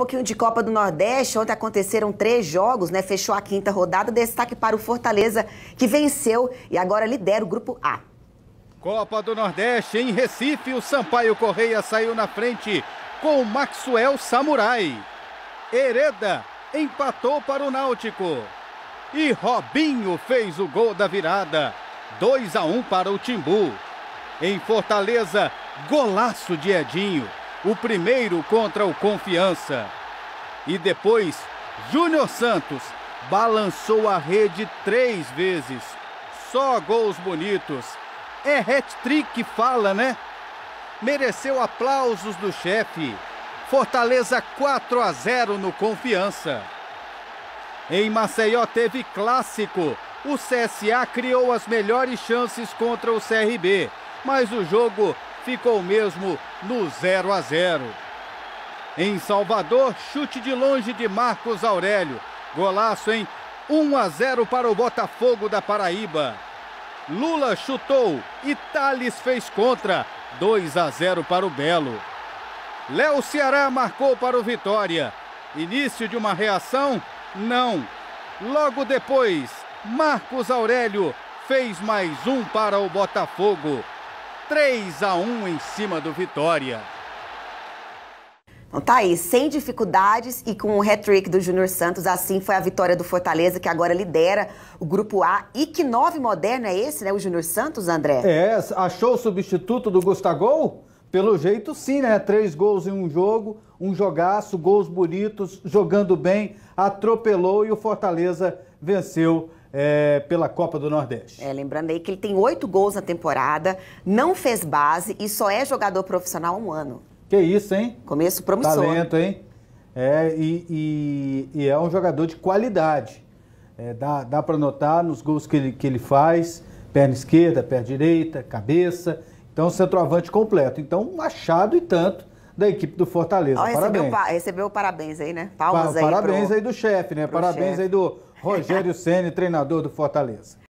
pouquinho de Copa do Nordeste. Ontem aconteceram três jogos, né? Fechou a quinta rodada. Destaque para o Fortaleza, que venceu e agora lidera o grupo A. Copa do Nordeste em Recife, o Sampaio Correia saiu na frente com o Maxwell Samurai. Hereda empatou para o Náutico. E Robinho fez o gol da virada. 2 a 1 para o Timbu. Em Fortaleza, golaço de Edinho o primeiro contra o Confiança. E depois, Júnior Santos balançou a rede três vezes. Só gols bonitos. É hat-trick fala, né? Mereceu aplausos do chefe. Fortaleza 4 a 0 no Confiança. Em Maceió teve clássico. O CSA criou as melhores chances contra o CRB, mas o jogo ficou mesmo no 0 a 0. Em Salvador, chute de longe de Marcos Aurélio. Golaço em 1 a 0 para o Botafogo da Paraíba. Lula chutou e Thales fez contra. 2 a 0 para o Belo. Léo Ceará marcou para o Vitória. Início de uma reação? Não. Logo depois, Marcos Aurélio fez mais um para o Botafogo. 3 a 1 em cima do Vitória. Então tá aí, sem dificuldades e com o hat-trick do Júnior Santos, assim foi a vitória do Fortaleza, que agora lidera o Grupo A. E que nove moderno é esse, né? O Júnior Santos, André? É, achou o substituto do Gustavo? Pelo jeito sim, né? Três gols em um jogo, um jogaço, gols bonitos, jogando bem, atropelou e o Fortaleza venceu é, pela Copa do Nordeste. É, lembrando aí que ele tem oito gols na temporada, não fez base e só é jogador profissional há um ano. Que isso, hein? Começo promissor. Talento, hein? É, e, e, e é um jogador de qualidade. É, dá dá para notar nos gols que ele, que ele faz, perna esquerda, perna direita, cabeça. Então, centroavante completo. Então, um achado e tanto da equipe do Fortaleza. Ó, parabéns. Recebeu, recebeu parabéns aí, né? Palmas pa aí Parabéns pro, aí do chefe, né? Parabéns chef. aí do Rogério Ceni, treinador do Fortaleza.